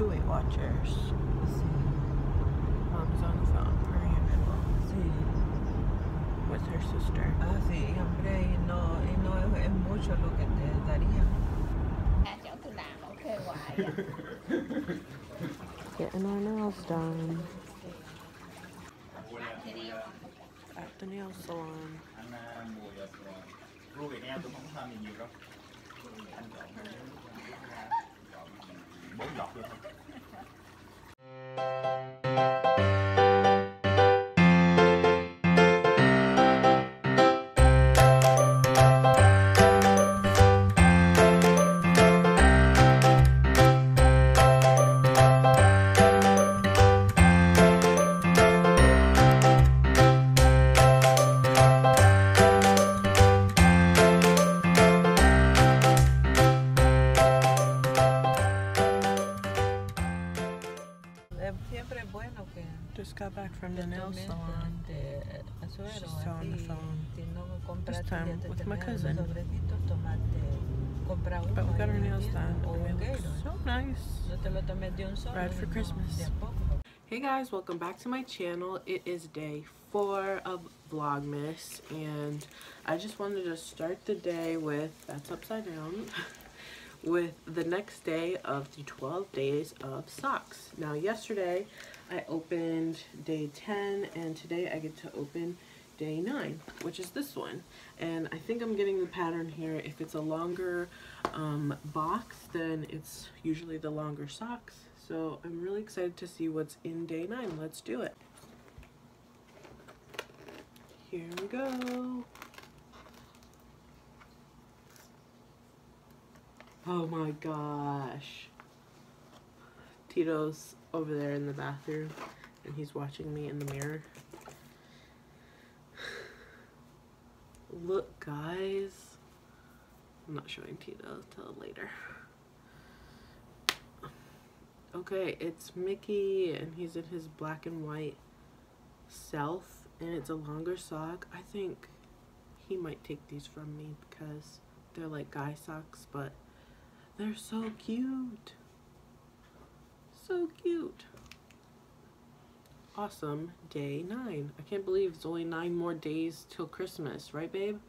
two Weight Watchers. Sí, Mom's on the phone, per usual, sí. with her sister. Ah, sí, hombre, y no, y no es, es mucho lo que te daría. À, chỗ tôi làm ok hoài à. Getting our nails done at the nail salon. 我跟你讲 Just got back from the te nail tomes salon. este eh, suero She's still on the phone. si no compraste time ya te with my terminaron cousin. los sobrecitos, tomate, compra uno But we got ahí our nails mismo, done. o and un they look so nice. No te lo tomes de un solo, Ready for Christmas. de a poco. Hey guys, welcome back to my channel. It is day four of Vlogmas and I just wanted to start the day with, that's upside down, with the next day of the 12 days of socks. Now yesterday I opened day 10 and today I get to open day 9 which is this one. And I think I'm getting the pattern here. If it's a longer um, box then it's usually the longer socks. So I'm really excited to see what's in day 9 let's do it. Here we go. Oh my gosh Tito's over there in the bathroom and he's watching me in the mirror Look, guys. I'm not showing Tito till later. Okay, it's Mickey, and he's in his black and white self, and it's a longer sock. I think he might take these from me because they're like guy socks, but they're so cute. So cute. Awesome. Day nine. I can't believe it's only nine more days till Christmas, right, babe?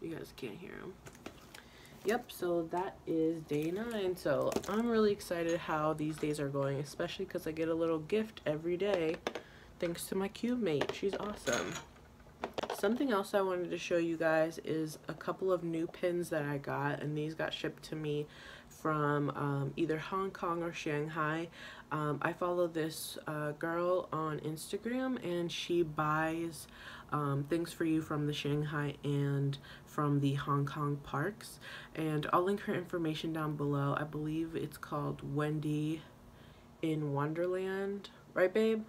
You guys can't hear him. Yep, so that is day nine. So I'm really excited how these days are going, especially because I get a little gift every day thanks to my cube mate. She's awesome. Something else I wanted to show you guys is a couple of new pins that I got, and these got shipped to me from um, either Hong Kong or Shanghai. Um, I follow this uh, girl on Instagram, and she buys um, things for you from the Shanghai and from the Hong Kong parks. And I'll link her information down below. I believe it's called Wendy in Wonderland, right, babe?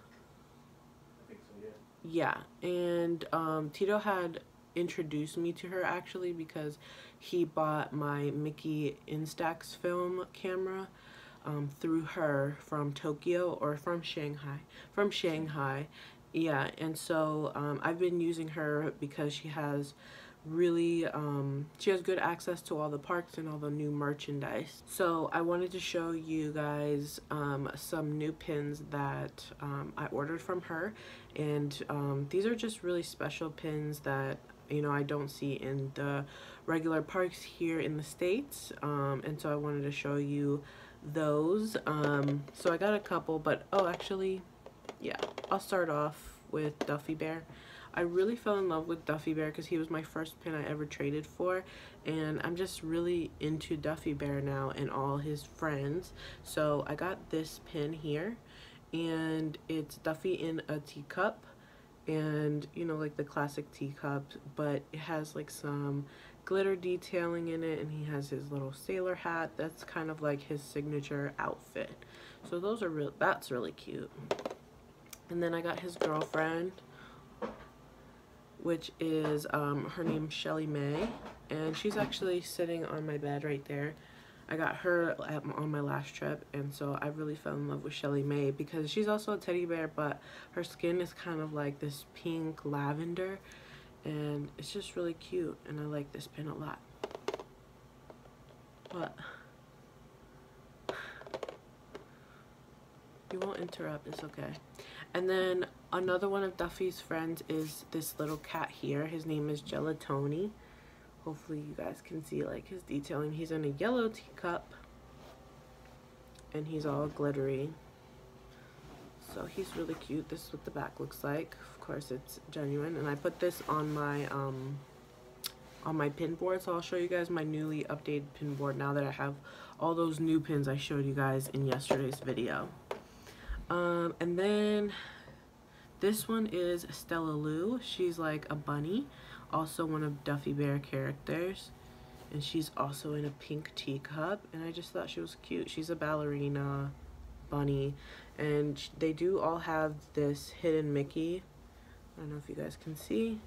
I think so yeah Yeah, and um, Tito had introduced me to her actually because he bought my Mickey Instax film camera um, through her from Tokyo or from Shanghai. From Shanghai, yeah, and so um, I've been using her because she has really um she has good access to all the parks and all the new merchandise so i wanted to show you guys um some new pins that um i ordered from her and um these are just really special pins that you know i don't see in the regular parks here in the states um and so i wanted to show you those. Um so i got a couple but oh actually yeah i'll start off with duffy bear. I really fell in love with Duffy Bear because he was my first pin I ever traded for and I'm just really into Duffy Bear now and all his friends. So I got this pin here and it's Duffy in a teacup and you know like the classic teacup but it has like some glitter detailing in it and he has his little sailor hat. That's kind of like his signature outfit. So those are real that's really cute. And then I got his girlfriend which is um, her name ShellieMay and she's actually sitting on my bed right there. I got her at, on my last trip and so I really fell in love with ShellieMay because she's also a teddy bear but her skin is kind of like this pink lavender and it's just really cute and I like this pin a lot. But you won't interrupt, it's okay. And then another one of Duffy's friends is this little cat here. His name is Gelatoni. Hopefully you guys can see like his detailing. He's in a yellow teacup and he's all glittery. So he's really cute. This is what the back looks like. Of course it's genuine. And I put this on my um on my pin board. So I'll show you guys my newly updated pin board now that I have all those new pins I showed you guys in yesterday's video. Um, and then this one is Stella Lou. She's like a bunny, also one of Duffy Bear characters. And she's also in a pink teacup. And I just thought she was cute. She's a ballerina bunny. And they do all have this hidden Mickey. I don't know if you guys can see.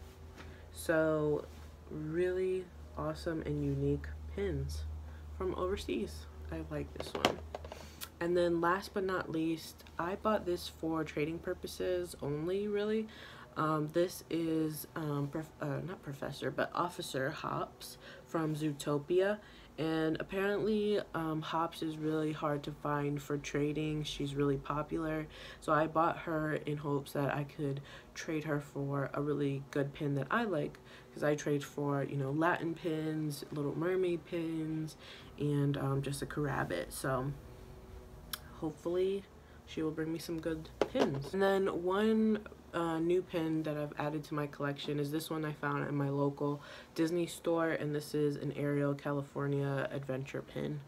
So really awesome and unique pins from overseas. I like this one. And then last but not least, I bought this for trading purposes only, really. Um, this is, um, prof uh, not Professor, but Officer Hopps from Zootopia. And apparently, um, Hopps is really hard to find for trading. She's really popular. So I bought her in hopes that I could trade her for a really good pin that I like. Because I trade for, you know, Latin pins, Little Mermaid pins, and um, Jessica Rabbit. So hopefully she will bring me some good pins. And then one uh, new pin that I've added to my collection is this one I found in my local Disney store and this is an Ariel California Adventure pin.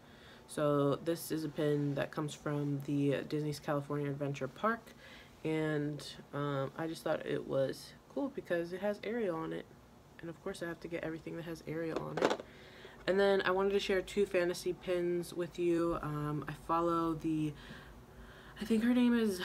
So this is a pin that comes from the Disney's California Adventure Park and um, I just thought it was cool because it has Ariel on it and of course I have to get everything that has Ariel on it. And then I wanted to share two fantasy pins with you. Um, I follow the, I think her name is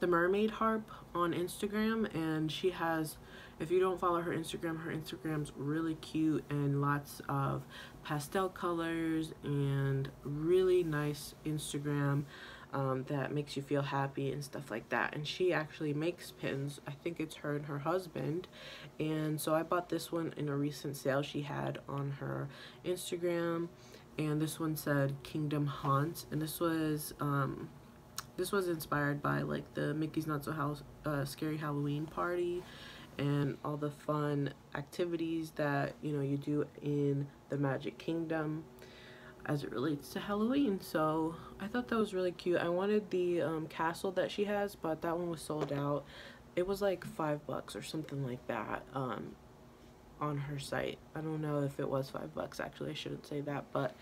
the Mermaid Harp on Instagram and she has, if you don't follow her Instagram, her Instagram's really cute and lots of pastel colors and really nice Instagram um, that makes you feel happy and stuff like that. And she actually makes pins. I think it's her and her husband. And so I bought this one in a recent sale she had on her Instagram. And this one said Kingdom Haunts. And this was um, this was inspired by like the Mickey's Not So House, uh, Scary Halloween party and all the fun activities that you know you do in the Magic Kingdom as it relates to Halloween. So I thought that was really cute. I wanted the um, castle that she has, but that one was sold out. It was like five bucks or something like that. Um, on her site. I don't know if it was five bucks actually, I shouldn't say that, but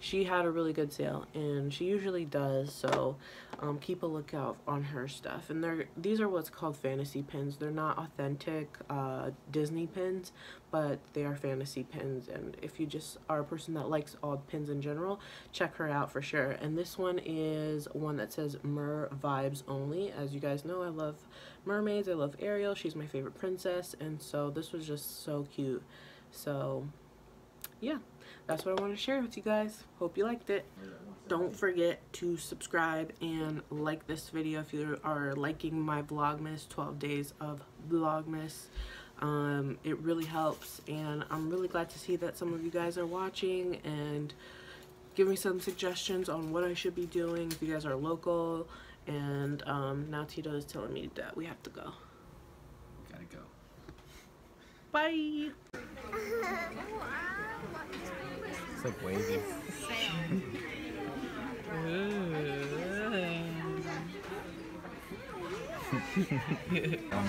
she had a really good sale and she usually does, so um, keep a lookout on her stuff. And they're these are what's called fantasy pins. They're not authentic uh, Disney pins, but they are fantasy pins and if you just are a person that likes odd pins in general, check her out for sure. And this one is one that says Mer Vibes Only. As you guys know, I love mermaids. I love Ariel. She's my favorite princess. And so this was just so cute. So yeah, that's what I want to share with you guys. Hope you liked it. Don't forget to subscribe and like this video if you are liking my Vlogmas, 12 days of Vlogmas. Um, it really helps and I'm really glad to see that some of you guys are watching and give me some suggestions on what I should be doing if you guys are local and um, now Tito is telling me that we have to go. Gotta go. Bye! It's like wavy. On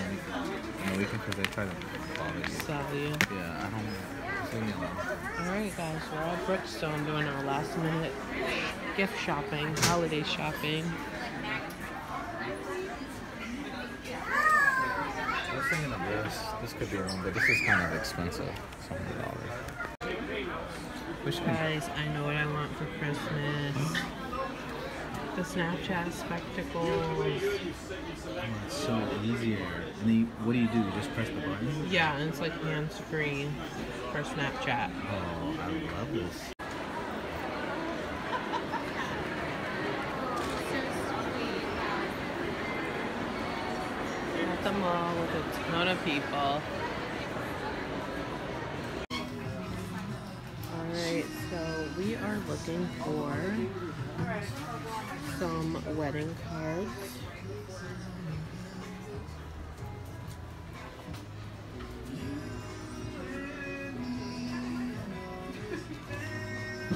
the weekend because they try to bother you. Sally. Yeah, I don't. Leave me. Alright guys, we're at Brookstone doing our last minute gift shopping, holiday shopping. I was thinking of this. This could be wrong, but this is kind of expensive. It's hundred dollars. Which? Guys, I know what I want for Christmas. The Snapchat spectacles. Oh, it's so easier. And then you, what do you do? You just press the button? Yeah, and it's like hands free for Snapchat. Oh, I love this. At the mall of people. Alright, so we are looking for some wedding cards.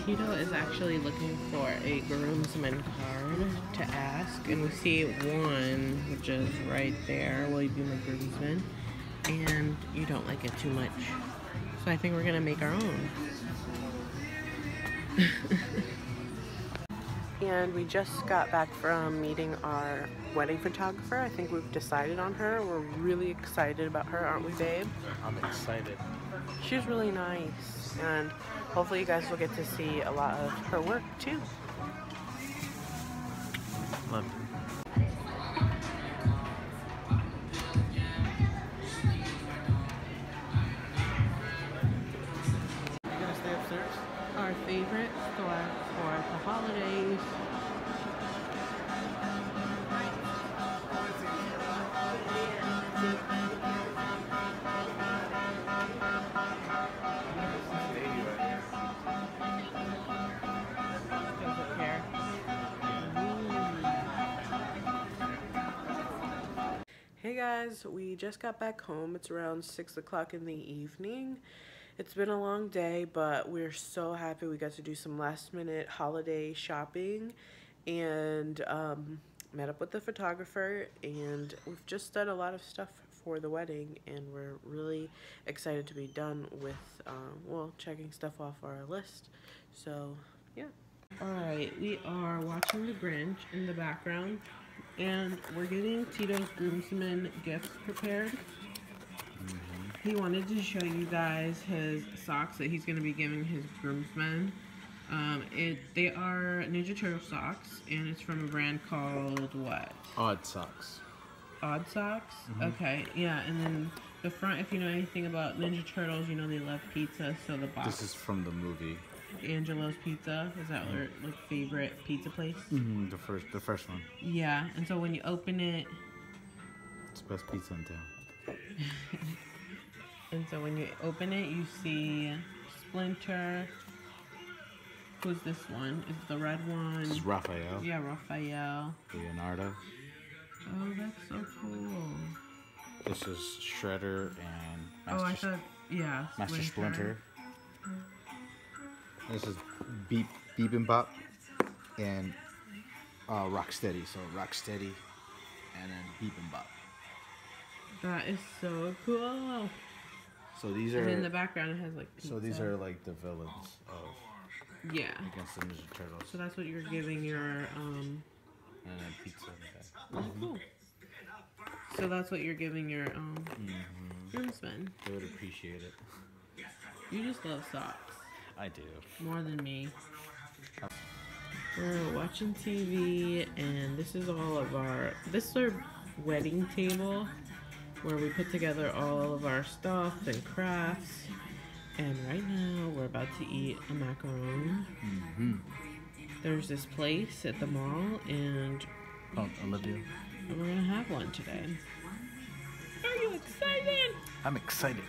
Tito is actually looking for a groomsman card to ask, and we see one, which is right there. Will you be my groomsman? And you don't like it too much. So I think we're gonna make our own. and we just got back from meeting our wedding photographer. I think we've decided on her. We're really excited about her, aren't we, babe? I'm excited. She's really nice, and hopefully, you guys will get to see a lot of her work too. Guys, we just got back home. It's around 6 o'clock in the evening. It's been a long day, but we're so happy we got to do some last minute holiday shopping and um, met up with the photographer. And we've just done a lot of stuff for the wedding, and we're really excited to be done with, um, well, checking stuff off our list. So, yeah. Alright, we are watching The Grinch in the background, and we're getting Tito's groomsmen gifts prepared. He wanted to show you guys his socks that he's going to be giving his groomsmen. Um, it they are Ninja Turtle socks, and it's from a brand called what? Odd socks. Odd Socks. Okay, yeah, and then the front. If you know anything about Ninja Turtles, you know they love pizza, so the box. This is from the movie. Angelo's Pizza. Is that their like favorite pizza place? Mm-hmm, the first, the first one. Yeah, and so when you open it, It's the best pizza in town. and so when you open it, you see Splinter. Who's this one? Is the red one? This is Raphael, Yeah, Raphael. Leonardo. Oh, that's so cool. This is Shredder and oh, I Master, thought, yeah. Master Splinter. This is Beep Beep and Bop and uh, Rocksteady. So Rocksteady and then Beep and Bop. That is so cool. So these And in the background, it has like. so these are like the villains of Yeah. against the Ninja Turtles So that's what you're giving your um. and then pizza in the. Oh, cool. So that's what you're giving your um groomsmen. They would appreciate it. You just love socks I do. more than me. We're watching TV, and this is all of our. This is our wedding table, where we put together all of our stuff and crafts. And right now, we're about to eat a macaron. Mm-hmm. There's this place at the mall, and Oh, Olivia. we're gonna have one today. Are you excited? I'm excited.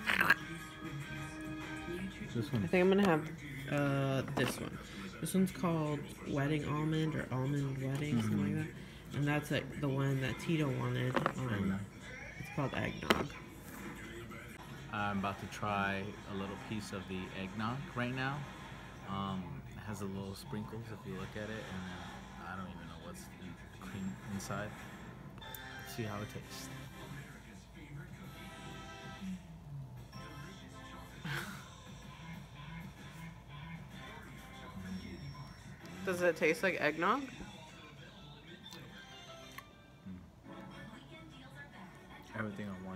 This I think I'm gonna have uh, this one. This one's called Wedding Almond or Almond Wedding, something like that. And that's like the one that Tito wanted. Um, it's called Eggnog. I'm about to try a little piece of the eggnog right now. Um, it has a little sprinkles if you look at it, and then I don't even know what's in cream inside. Let's see how it tastes. Does it taste like eggnog? Hmm. Everything right now.